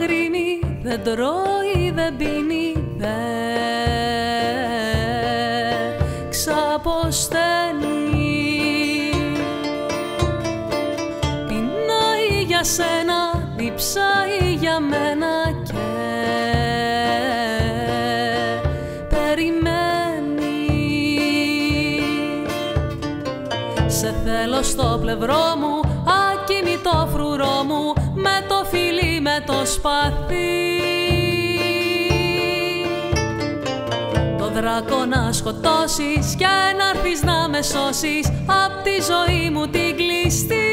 μαγρίνει Δεν τρώει, δεν πίνει, δεν ξαποσταίνει. Πεινάει για σένα, διψάει για μένα και περιμένει. Σε θέλω στο πλευρό μου το φρουρό μου με το φιλί, με το σπαθί. Το δράκο να σκοτώσεις και να έρθεις να με σώσεις απ' τη ζωή μου την κλειστή.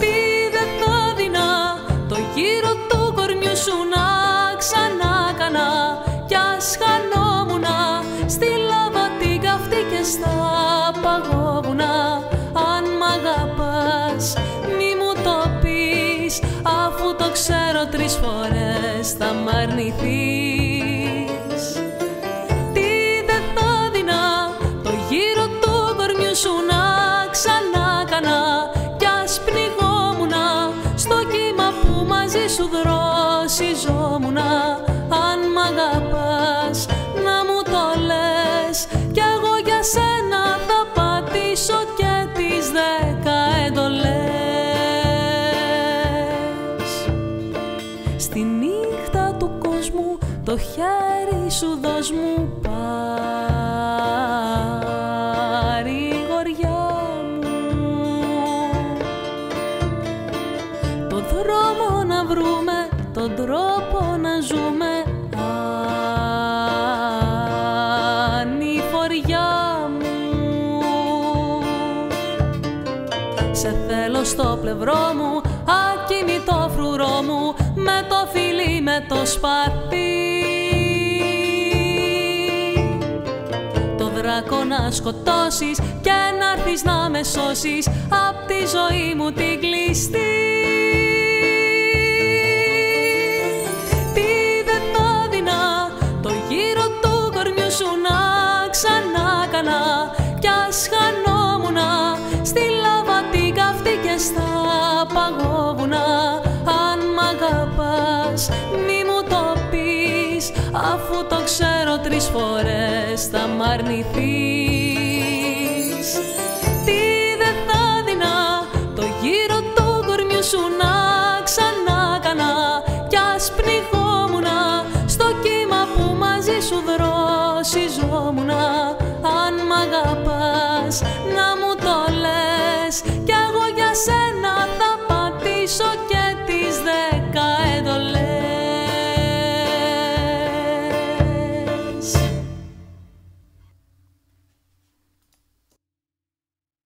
Τι δεν θα δεινά το γύρο του κορμιού σου να ξανά κανά κι ας χανόμουνα στη λάβα την καυτή και στα παγόβουνα το ξέρω τρεις φορές. Θα μ' αρνηθείς Στη νύχτα του κόσμου το χέρι σου δώσ' μου παρηγοριά μου. Το δρόμο να βρούμε, τον τρόπο να ζούμε ανηφοριά μου. Σε θέλω στο πλευρό μου, ακινητό φιλί, με το σπαθί. Το δράκο να σκοτώσεις και να έρθεις να με σώσεις. Απ' τη ζωή μου την κλειστή Αφού το ξέρω τρεις φορές θα μ' αρνηθείς. Τι δεν θα δεινά το γύρο του κορμιού σου να ξανά κανά Κι ας πνιγόμουνα στο κύμα που μαζί σου δρόσιζόμουνα Αν μ' αγαπάς να μου το λες κι εγώ για σένα